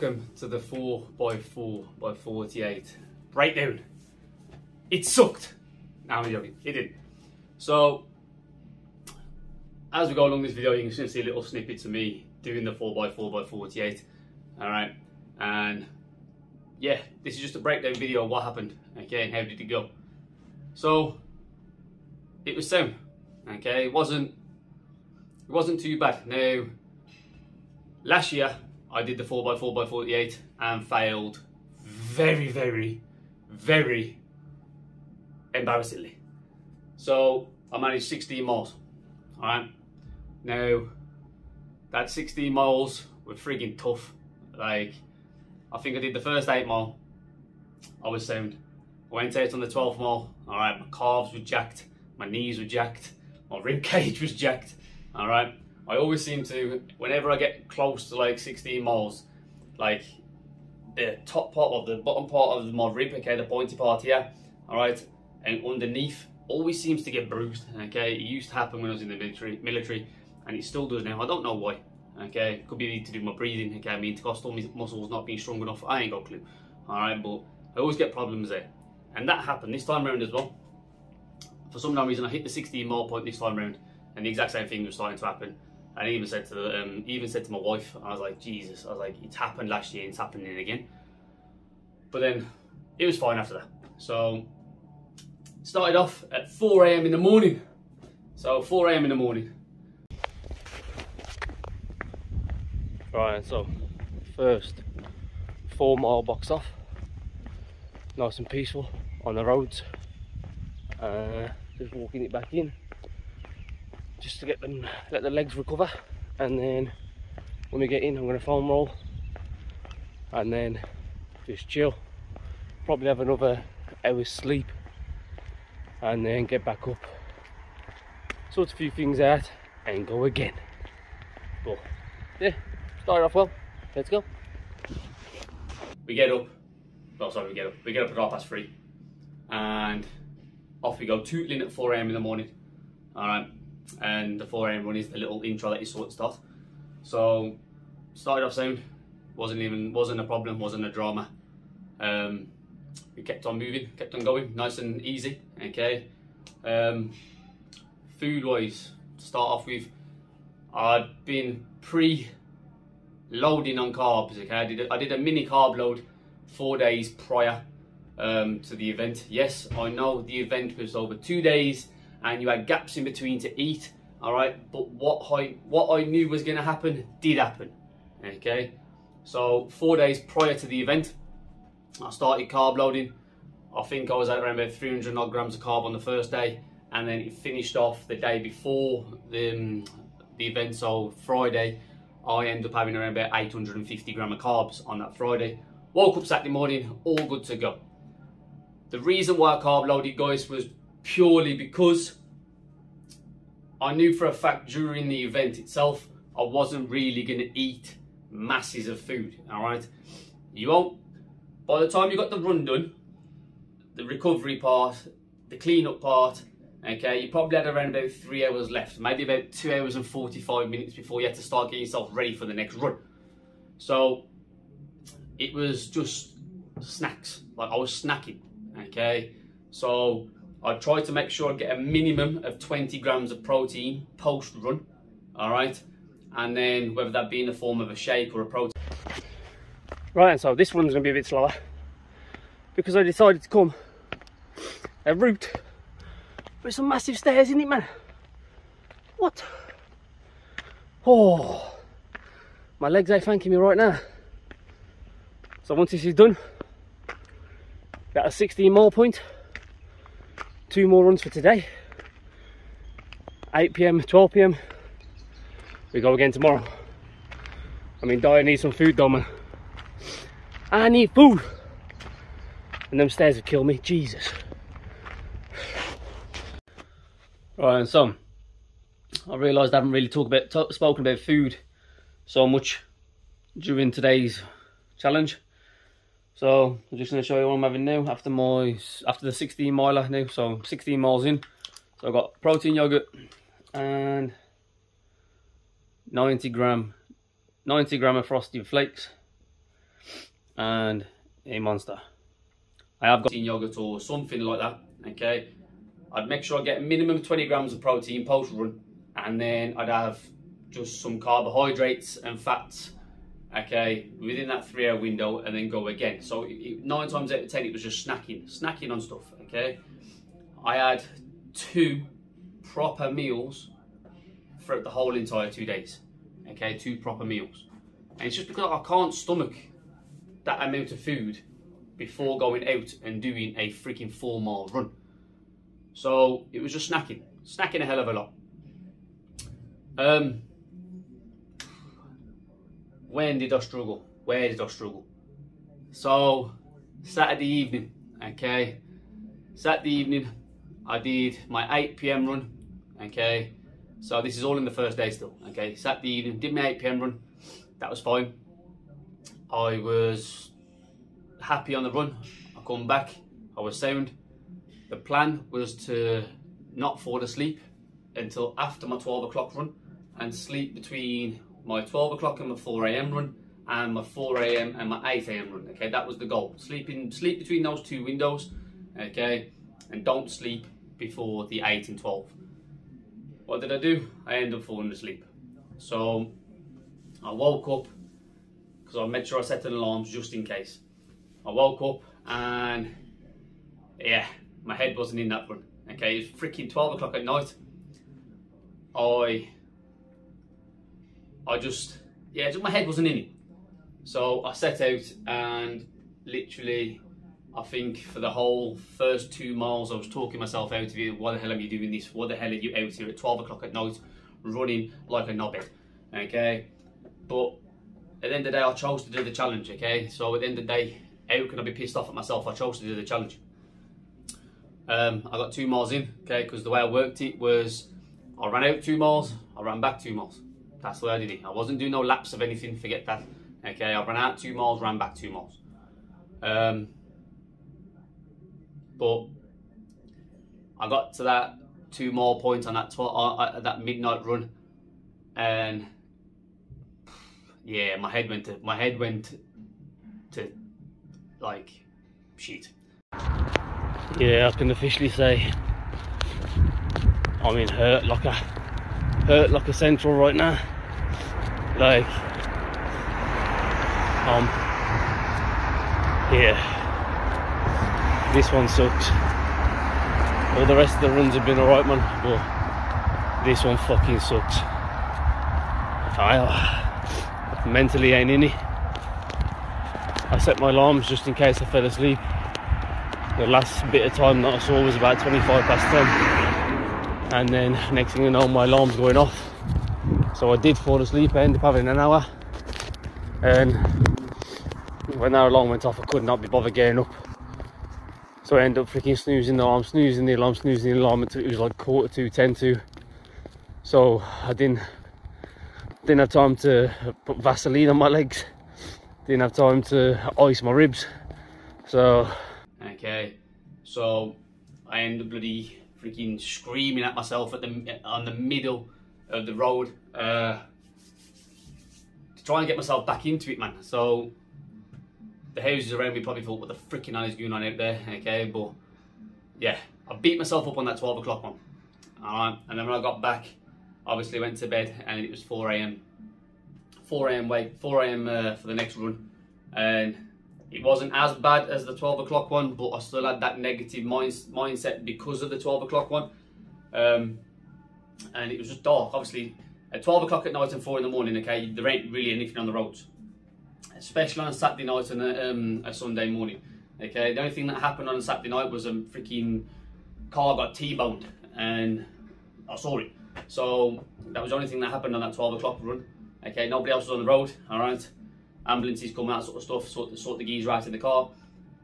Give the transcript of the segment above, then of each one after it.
Right, welcome to the 4x4x48 breakdown. It sucked. No, I'm joking. It didn't. So, as we go along this video, you can see a little snippets of me doing the 4x4x48. Alright, and yeah, this is just a breakdown video of what happened, okay, and how did it go. So, it was sound, okay, it wasn't, it wasn't too bad. Now, last year, I did the 4x4x48 and failed very, very, very embarrassingly. So, I managed 16 miles, alright. Now, that 16 miles were frigging tough. Like, I think I did the first eight mile. I was sound. I went out on the 12th mile. All right, my calves were jacked, my knees were jacked, my rib cage was jacked. All right. I always seem to, whenever I get close to like 16 miles, like the top part of the bottom part of my rib, okay, the pointy part here, all right, and underneath always seems to get bruised. Okay, it used to happen when I was in the military, military, and it still does now. I don't know why. Okay, could be to do my breathing. Okay, my intercostal muscles not being strong enough. I ain't got a clue. All right, but I always get problems there, and that happened this time around as well. For some reason, I hit the 16 mile point this time around, and the exact same thing was starting to happen. And even said to the, um, even said to my wife, I was like, Jesus, I was like, it's happened last year, it's happening again. But then it was fine after that. So started off at 4 a.m. in the morning. So 4 a.m. in the morning. Right, so first four mile box off, nice and peaceful on the roads. Uh, just walking it back in, just to get them, let the legs recover, and then when we get in, I'm going to foam roll, and then just chill. Probably have another hour's sleep, and then get back up, sort a few things out, and go again. But yeah started off well. Let's go. We get up. Well, sorry, we get up. We get up at half past three, and off we go. Tootling at 4 a.m. in the morning. All right, and the 4 a.m. run is the little intro that you sort at start. So started off sound. Wasn't even wasn't a problem. Wasn't a drama. Um, we kept on moving, kept on going, nice and easy. Okay. Um, food wise, to start off with, I'd been pre loading on carbs. Okay, I did a, I did a mini carb load four days prior um, to the event. Yes, I know the event was over two days and you had gaps in between to eat. All right, but what I what I knew was going to happen did happen. Okay, so four days prior to the event, I started carb loading. I think I was at around about 300 odd grams of carb on the first day, and then it finished off the day before the, um, the event, so Friday. I end up having around about 850 gram of carbs on that Friday. Woke up Saturday morning, all good to go. The reason why I carb loaded, guys, was purely because I knew for a fact during the event itself, I wasn't really going to eat masses of food, all right? You won't, by the time you got the run done, the recovery part, the clean-up part, Okay, you probably had around about three hours left, maybe about two hours and 45 minutes before you had to start getting yourself ready for the next run. So it was just snacks, like I was snacking, okay? So I try to make sure I get a minimum of 20 grams of protein post run, all right? And then whether that be in the form of a shake or a protein. Right, and so this one's gonna be a bit slower because I decided to come a route with some massive stairs, isn't it, man? What? Oh, my legs are thanking me right now. So once this is done, got a 16 mile point, two more runs for today. 8 p.m., 12 p.m. We go again tomorrow. I mean, I need some food though, man. I need food. And them stairs have killed me, Jesus. Right, and so I realised I haven't really talked about spoken about food so much during today's challenge. So I'm just going to show you what I'm having now after my after the 16 miler now. So 16 miles in. So I've got protein yogurt and 90 gram 90 gram of frosted flakes and a monster. I have got yogurt or something like that, okay? I'd make sure I get a minimum of 20 grams of protein post run and then I'd have just some carbohydrates and fats, okay, within that three hour window and then go again. So it, nine times out of 10, it was just snacking, snacking on stuff, okay? I had two proper meals for the whole entire two days, okay, two proper meals. And it's just because I can't stomach that amount of food before going out and doing a freaking four mile run. So it was just snacking, snacking a hell of a lot. Um, when did I struggle? Where did I struggle? So Saturday evening, okay. Saturday evening, I did my 8 p.m. run, okay. So this is all in the first day still, okay. Saturday evening, did my 8 p.m. run. That was fine. I was happy on the run. I come back, I was sound. The plan was to not fall asleep until after my 12 o'clock run and sleep between my 12 o'clock and my 4 a.m. run and my 4 a.m. and my 8 a.m. run. Okay, that was the goal. Sleeping, sleep between those two windows. Okay, and don't sleep before the 8 and 12. What did I do? I ended up falling asleep. So I woke up because I made sure I set an alarm just in case. I woke up and yeah, my head wasn't in that run. Okay, it's freaking 12 o'clock at night. I I just yeah, just my head wasn't in it. So I set out and literally I think for the whole first two miles I was talking myself out of it. Why the hell am you doing this? What the hell are you out here at 12 o'clock at night running like a knobhead? Okay. But at the end of the day I chose to do the challenge, okay? So at the end of the day, how can I be pissed off at myself? I chose to do the challenge. Um, I got two miles in, okay, because the way I worked it was I ran out two miles, I ran back two miles. That's way I did. I wasn't doing no laps of anything, forget that. Okay, I ran out two miles, ran back two miles. Um, but I got to that two more points on that tw- uh, that midnight run, and yeah, my head went to my head went to like shit. Yeah, I can officially say I'm in hurt like a hurt like a central right now. Like um yeah. This one sucks. All the rest of the runs have been alright man, but this one fucking sucks. I mentally ain't in it. I set my alarms just in case I fell asleep. The last bit of time that I saw was about 25 past 10. And then next thing you know, my alarm's going off. So I did fall asleep, I ended up having an hour. And when that alarm went off, I could not be bothered getting up. So I ended up freaking snoozing the alarm, snoozing the alarm, snoozing the alarm until it was like quarter to, ten to. So I didn't didn't have time to put Vaseline on my legs. Didn't have time to ice my ribs. So Okay, so I end up bloody freaking screaming at myself at the on the middle of the road uh, to try and get myself back into it, man. So the houses around me probably thought, what the freaking hell is going on out there? Okay, but yeah, I beat myself up on that 12 o'clock one. Alright, and then when I got back, obviously went to bed and it was 4 a.m. 4 a.m. wait, 4 a.m. Uh, for the next run, and it wasn't as bad as the 12 o'clock one, but I still had that negative mind, mindset because of the 12 o'clock one. Um, and it was just dark. Obviously, at 12 o'clock at night and 4 in the morning, okay, there ain't really anything on the roads. Especially on a Saturday night and a, um, a Sunday morning. Okay, the only thing that happened on a Saturday night was a freaking car got T-boned and I saw it. So that was the only thing that happened on that 12 o'clock run. Okay, nobody else was on the road, alright ambulances come out, sort of stuff, sort, sort the geese right in the car.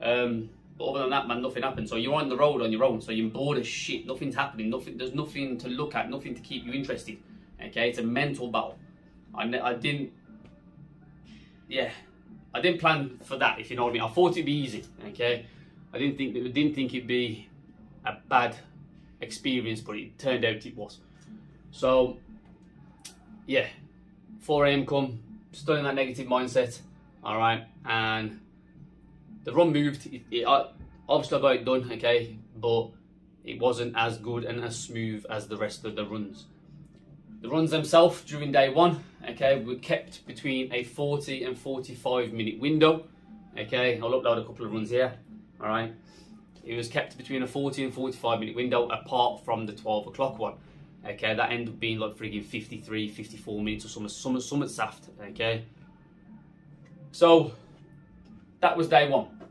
Um, but other than that, man, nothing happened. So you're on the road on your own. So you're bored as shit. Nothing's happening. Nothing. There's nothing to look at. Nothing to keep you interested. Okay, it's a mental battle. I, I didn't. Yeah, I didn't plan for that. If you know what I mean. I thought it'd be easy. Okay, I didn't think that. Didn't think it'd be a bad experience, but it turned out it was. So, yeah, 4 a.m. come still in that negative mindset. All right, and the run moved. It, it, obviously, I got it done. Okay, but it wasn't as good and as smooth as the rest of the runs. The runs themselves during day one, okay, were kept between a 40 and 45 minute window. Okay, I'll upload a couple of runs here. All right, it was kept between a 40 and 45 minute window apart from the 12 o'clock one. Okay, that ended up being like frigging 53, 54 minutes or something, something, something saft. Okay, so that was day one.